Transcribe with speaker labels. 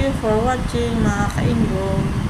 Speaker 1: you for watching mga kainggong.